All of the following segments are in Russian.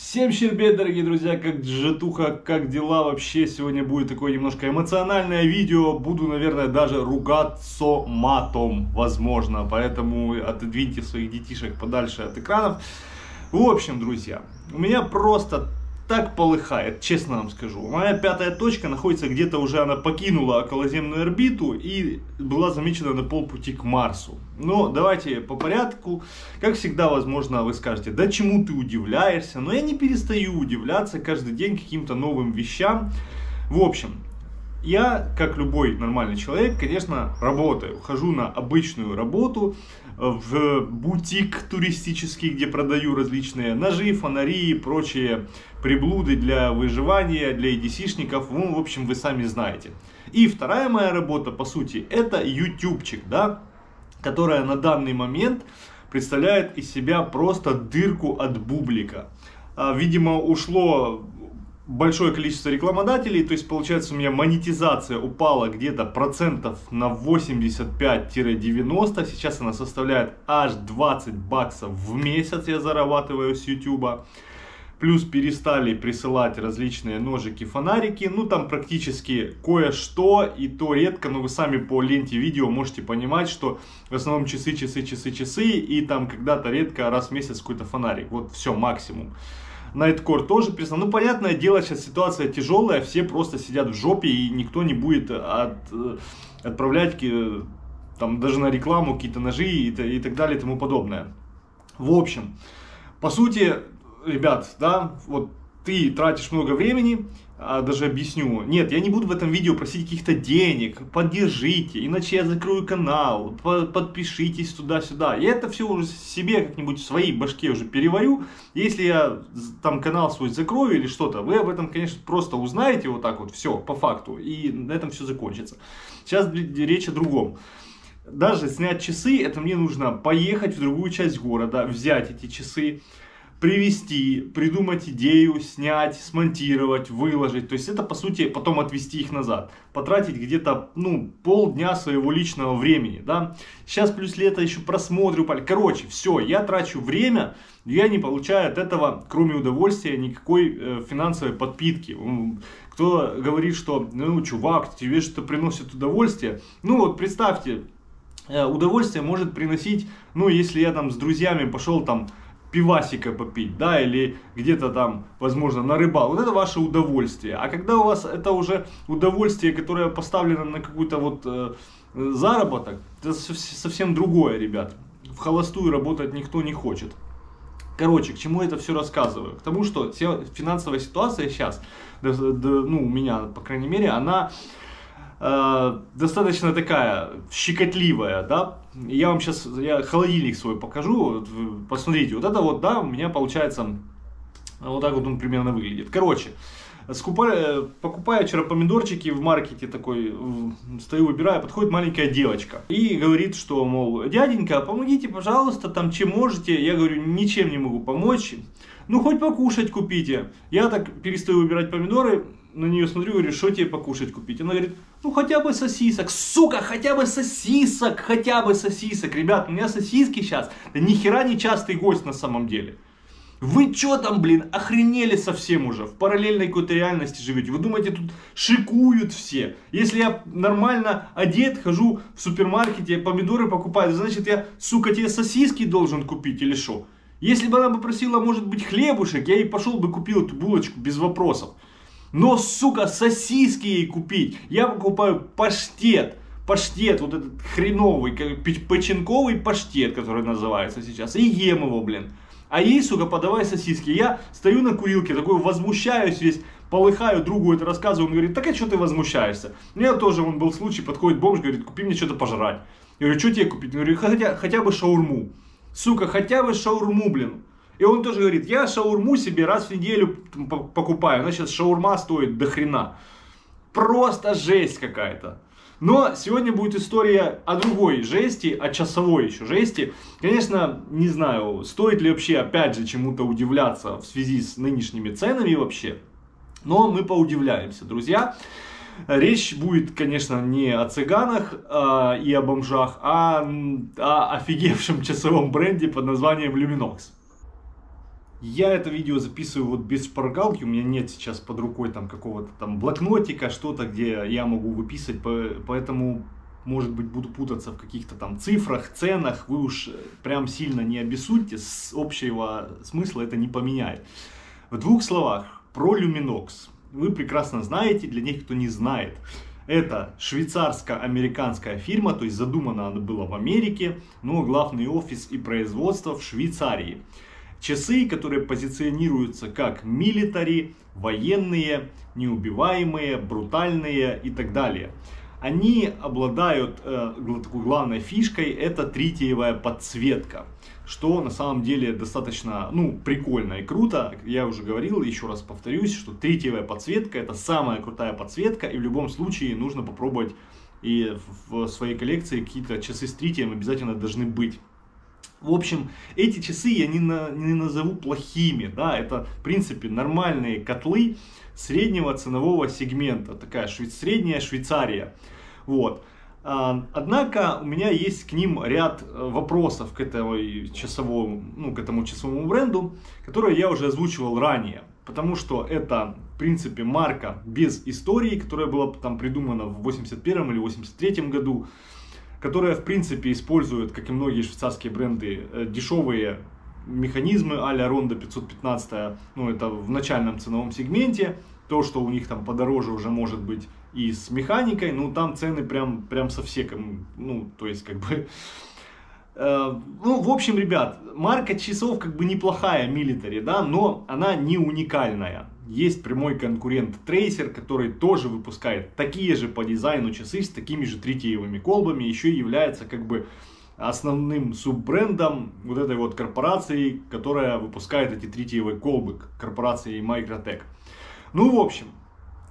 Всем щербет, дорогие друзья, как житуха, как дела вообще. Сегодня будет такое немножко эмоциональное видео. Буду, наверное, даже ругаться матом, возможно. Поэтому отодвиньте своих детишек подальше от экранов. В общем, друзья, у меня просто так полыхает, честно вам скажу. Моя пятая точка находится где-то уже, она покинула околоземную орбиту и была замечена на полпути к Марсу. Но давайте по порядку. Как всегда, возможно, вы скажете, да чему ты удивляешься? Но я не перестаю удивляться каждый день каким-то новым вещам. В общем, я, как любой нормальный человек, конечно, работаю. Хожу на обычную работу, в бутик туристический, где продаю различные ножи, фонари и прочие приблуды для выживания, для EDC-шников. Ну, в общем, вы сами знаете. И вторая моя работа, по сути, это ютубчик, да, которая на данный момент представляет из себя просто дырку от бублика. А, видимо, ушло большое количество рекламодателей, то есть получается у меня монетизация упала где-то процентов на 85-90, сейчас она составляет аж 20 баксов в месяц я зарабатываю с YouTube. Плюс перестали присылать различные ножики, фонарики. Ну, там практически кое-что, и то редко, но вы сами по ленте видео можете понимать, что в основном часы, часы, часы, часы, и там когда-то редко раз в месяц какой-то фонарик. Вот все, максимум. Найткор тоже признан. Ну, понятное дело, сейчас ситуация тяжелая, все просто сидят в жопе, и никто не будет от, э, отправлять там, даже на рекламу какие-то ножи и, и так далее и тому подобное. В общем, по сути, ребят, да, вот ты тратишь много времени, а, даже объясню. Нет, я не буду в этом видео просить каких-то денег, поддержите, иначе я закрою канал, подпишитесь туда-сюда. Я это все уже себе как-нибудь в своей башке уже переварю. Если я там канал свой закрою или что-то, вы об этом, конечно, просто узнаете вот так вот, все, по факту, и на этом все закончится. Сейчас речь о другом. Даже снять часы, это мне нужно поехать в другую часть города, взять эти часы, привести, придумать идею, снять, смонтировать, выложить. То есть это по сути потом отвести их назад. Потратить где-то ну, полдня своего личного времени. Да? Сейчас плюс лето еще просмотрю. Короче, все, я трачу время, я не получаю от этого, кроме удовольствия, никакой э, финансовой подпитки. Кто говорит, что, ну, чувак, тебе что-то приносит удовольствие. Ну, вот представьте, э, удовольствие может приносить, ну, если я там с друзьями пошел там пивасика попить, да, или где-то там, возможно, на рыбал. Вот это ваше удовольствие. А когда у вас это уже удовольствие, которое поставлено на какой-то вот э, заработок, это совсем другое, ребят. В холостую работать никто не хочет. Короче, к чему я это все рассказываю? К тому, что финансовая ситуация сейчас, ну, у меня, по крайней мере, она э, достаточно такая щекотливая, да. Я вам сейчас, я холодильник свой покажу, посмотрите, вот это вот, да, у меня получается, вот так вот он примерно выглядит. Короче, скупаю, покупаю вчера помидорчики в маркете такой, стою, выбираю, подходит маленькая девочка и говорит, что, мол, дяденька, помогите, пожалуйста, там, чем можете. Я говорю, ничем не могу помочь. Ну, хоть покушать купите. Я так перестаю выбирать помидоры, на нее смотрю, говорю, что тебе покушать купить? Она говорит, ну хотя бы сосисок. Сука, хотя бы сосисок, хотя бы сосисок. Ребят, у меня сосиски сейчас, да ни хера не частый гость на самом деле. Вы что там, блин, охренели совсем уже? В параллельной какой-то реальности живете. Вы думаете, тут шикуют все? Если я нормально одет, хожу в супермаркете, помидоры покупаю, значит я, сука, тебе сосиски должен купить или что? Если бы она попросила, может быть, хлебушек, я ей пошел бы купил эту булочку без вопросов. Но, сука, сосиски ей купить. Я покупаю паштет. Паштет, вот этот хреновый, печенковый паштет, который называется сейчас. И ем его, блин. А ей, сука, подавай сосиски. Я стою на курилке, такой возмущаюсь весь, полыхаю, другу это рассказываю. Он говорит, так а что ты возмущаешься? У меня тоже он был случай, подходит бомж, говорит, купи мне что-то пожрать. Я говорю, что тебе купить? Я говорю, хотя, хотя бы шаурму. Сука, хотя бы шаурму, блин. И он тоже говорит, я шаурму себе раз в неделю покупаю. Сейчас шаурма стоит до хрена. Просто жесть какая-то. Но сегодня будет история о другой жести, о часовой еще жести. Конечно, не знаю, стоит ли вообще опять же чему-то удивляться в связи с нынешними ценами вообще. Но мы поудивляемся, друзья. Речь будет, конечно, не о цыганах э, и о бомжах, а о офигевшем часовом бренде под названием Luminox. Я это видео записываю вот без шпаргалки, у меня нет сейчас под рукой там какого-то там блокнотика, что-то, где я могу выписывать, поэтому, может быть, буду путаться в каких-то там цифрах, ценах, вы уж прям сильно не обессудьте, с общего смысла это не поменяет. В двух словах про Luminox. Вы прекрасно знаете, для них, кто не знает, это швейцарско-американская фирма, то есть задумана она была в Америке, но главный офис и производство в Швейцарии. Часы, которые позиционируются как милитари, военные, неубиваемые, брутальные и так далее. Они обладают э, такой главной фишкой, это тритиевая подсветка, что на самом деле достаточно, ну, прикольно и круто. Я уже говорил, еще раз повторюсь, что тритиевая подсветка это самая крутая подсветка, и в любом случае нужно попробовать и в своей коллекции какие-то часы с тритием обязательно должны быть. В общем, эти часы я не, на, не назову плохими, да, это, в принципе, нормальные котлы среднего ценового сегмента, такая шве средняя Швейцария, вот. А, однако у меня есть к ним ряд э, вопросов к этому часовому, ну, к этому часовому бренду, которые я уже озвучивал ранее. Потому что это, в принципе, марка без истории, которая была там придумана в 81 или 83 году которая в принципе использует, как и многие швейцарские бренды, э, дешевые механизмы а-ля Ronda 515, ну это в начальном ценовом сегменте, то, что у них там подороже уже может быть и с механикой, ну там цены прям, прям совсем, ну то есть как бы Э, ну, в общем, ребят, марка часов как бы неплохая, Military, да, но она не уникальная. Есть прямой конкурент Tracer, который тоже выпускает такие же по дизайну часы с такими же тритиевыми колбами, еще является как бы основным суббрендом вот этой вот корпорации, которая выпускает эти тритиевые колбы, корпорации Microtech. Ну, в общем,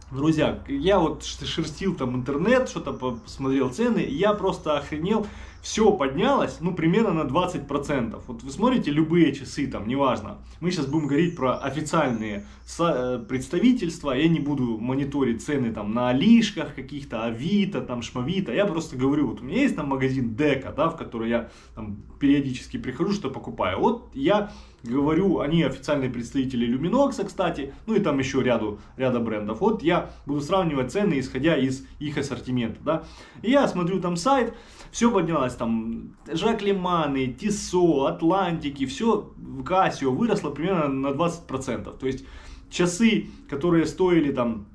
Друзья, я вот шерстил там интернет, что-то посмотрел цены, я просто охренел, все поднялось, ну, примерно на 20%. Вот вы смотрите любые часы, там, неважно. Мы сейчас будем говорить про официальные э, представительства, я не буду мониторить цены там на Алишках каких-то, Авито, там, Шмавито. Я просто говорю, вот у меня есть там магазин Дека, да, в который я там периодически прихожу, что покупаю. Вот я говорю, они официальные представители Luminox, кстати, ну и там еще ряду, ряда брендов. Вот я буду сравнивать цены, исходя из их ассортимента, да. И я смотрю там сайт, все поднялось там, Жак Леманы, Tissot, Атлантики, все, Casio выросло примерно на 20%. То есть часы, которые стоили там,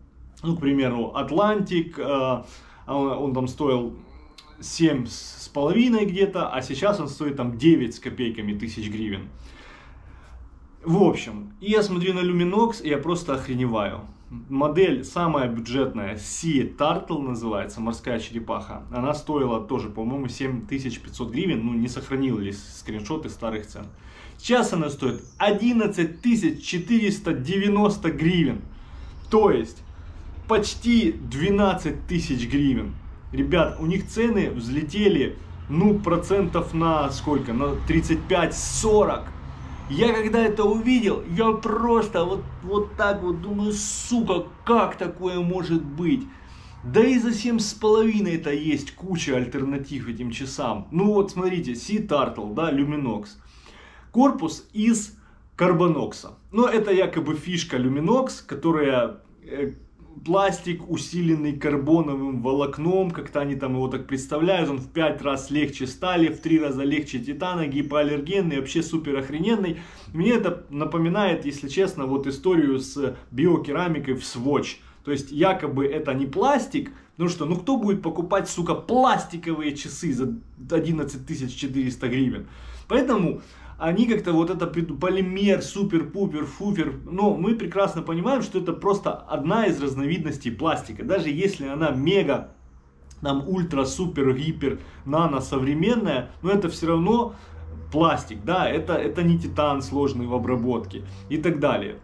ну, к примеру, Атлантик, э, он там стоил 7 с половиной где-то, а сейчас он стоит там 9 с копейками тысяч гривен. В общем, и я смотрю на Luminox, и я просто охреневаю. Модель самая бюджетная, Sea Turtle называется, морская черепаха. Она стоила тоже, по-моему, 7500 гривен, ну не сохранились скриншоты старых цен. Сейчас она стоит 11490 гривен. То есть, почти 12 тысяч гривен. Ребят, у них цены взлетели, ну, процентов на сколько? На 35-40. Я когда это увидел, я просто вот, вот так вот думаю, сука, как такое может быть? Да и за семь с половиной это есть куча альтернатив этим часам. Ну вот смотрите, Sea Turtle, да, Luminox. Корпус из карбонокса. Но это якобы фишка Luminox, которая э, пластик, усиленный карбоновым волокном, как-то они там его так представляют, он в 5 раз легче стали, в 3 раза легче титана, гипоаллергенный, вообще супер охрененный. Мне это напоминает, если честно, вот историю с биокерамикой в Swatch. То есть якобы это не пластик, ну что, ну кто будет покупать, сука, пластиковые часы за 11 400 гривен? Поэтому они как-то вот это полимер, супер-пупер, фупер, но мы прекрасно понимаем, что это просто одна из разновидностей пластика. Даже если она мега, там ультра, супер, гипер, нано современная, но это все равно пластик, да, это, это не титан сложный в обработке и так далее.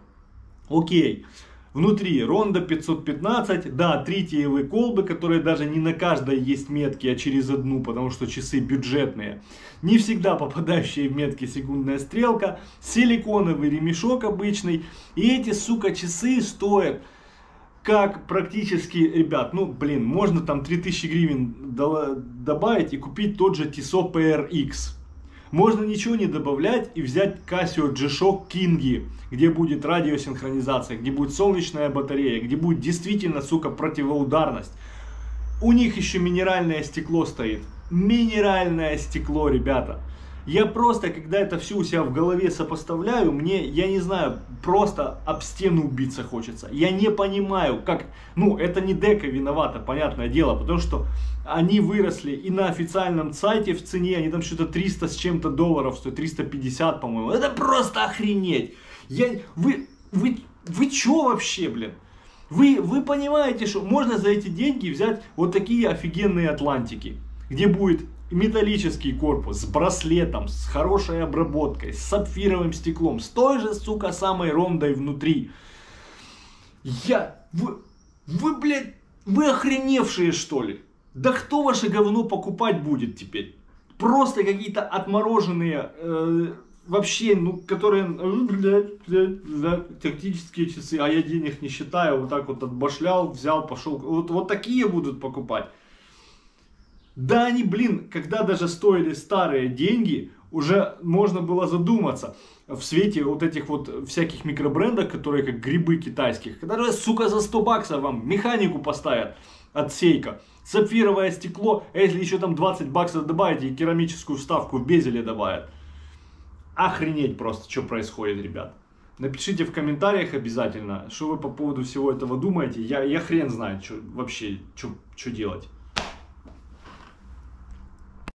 Окей. Внутри Ронда 515, да, тритиевые колбы, которые даже не на каждой есть метки, а через одну, потому что часы бюджетные. Не всегда попадающие в метки секундная стрелка, силиконовый ремешок обычный. И эти, сука, часы стоят как практически, ребят, ну, блин, можно там 3000 гривен добавить и купить тот же Tissot PRX. Можно ничего не добавлять и взять Casio G-Shock King, где будет радиосинхронизация, где будет солнечная батарея, где будет действительно, сука, противоударность. У них еще минеральное стекло стоит. Минеральное стекло, ребята. Я просто, когда это все у себя в голове сопоставляю, мне, я не знаю, просто об стену убиться хочется. Я не понимаю, как, ну, это не Дека виновата, понятное дело, потому что они выросли и на официальном сайте в цене, они там что-то 300 с чем-то долларов стоят, 350, по-моему. Это просто охренеть. Я, вы, вы, вы чё вообще, блин? Вы, вы понимаете, что можно за эти деньги взять вот такие офигенные Атлантики, где будет металлический корпус с браслетом, с хорошей обработкой, с сапфировым стеклом, с той же, сука, самой рондой внутри. Я... Вы, вы, блядь, вы охреневшие, что ли? Да кто ваше говно покупать будет теперь? Просто какие-то отмороженные, э, вообще, ну, которые, э, блядь, блядь, блядь, тактические часы, а я денег не считаю, вот так вот отбашлял, взял, пошел. Вот, вот такие будут покупать. Да они, блин, когда даже стоили старые деньги, уже можно было задуматься в свете вот этих вот всяких микробрендов, которые как грибы китайских. Же, сука, за 100 баксов вам механику поставят от сейка, сапфировое стекло, а если еще там 20 баксов добавите и керамическую вставку в безеле добавят. Охренеть просто, что происходит, ребят. Напишите в комментариях обязательно, что вы по поводу всего этого думаете. Я, я хрен знает, что вообще, что делать.